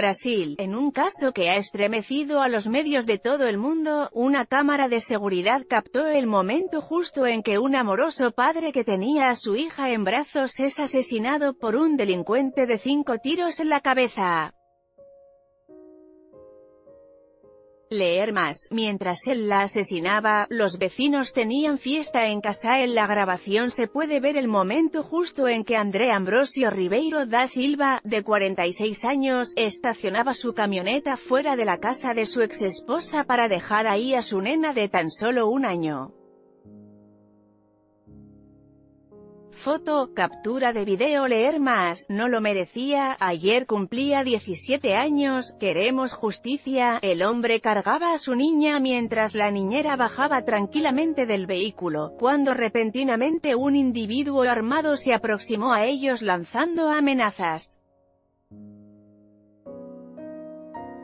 Brasil, en un caso que ha estremecido a los medios de todo el mundo, una cámara de seguridad captó el momento justo en que un amoroso padre que tenía a su hija en brazos es asesinado por un delincuente de cinco tiros en la cabeza. Leer más. Mientras él la asesinaba, los vecinos tenían fiesta en casa. En la grabación se puede ver el momento justo en que André Ambrosio Ribeiro da Silva, de 46 años, estacionaba su camioneta fuera de la casa de su exesposa para dejar ahí a su nena de tan solo un año. Foto, captura de video Leer más, no lo merecía, ayer cumplía 17 años, queremos justicia, el hombre cargaba a su niña mientras la niñera bajaba tranquilamente del vehículo, cuando repentinamente un individuo armado se aproximó a ellos lanzando amenazas.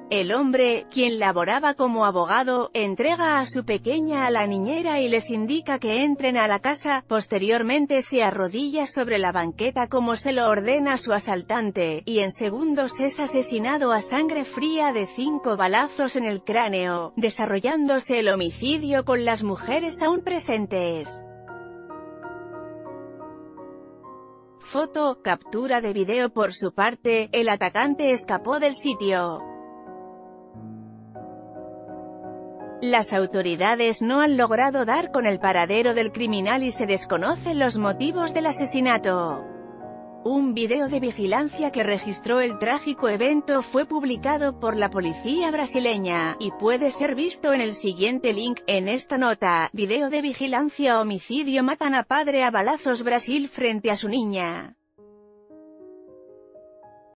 El hombre, quien laboraba como abogado, entrega a su pequeña a la niñera y les indica que entren a la casa, posteriormente se arrodilla sobre la banqueta como se lo ordena su asaltante, y en segundos es asesinado a sangre fría de cinco balazos en el cráneo, desarrollándose el homicidio con las mujeres aún presentes. Foto, captura de video por su parte, el atacante escapó del sitio. Las autoridades no han logrado dar con el paradero del criminal y se desconocen los motivos del asesinato. Un video de vigilancia que registró el trágico evento fue publicado por la policía brasileña, y puede ser visto en el siguiente link, en esta nota, video de vigilancia homicidio matan a padre a balazos Brasil frente a su niña.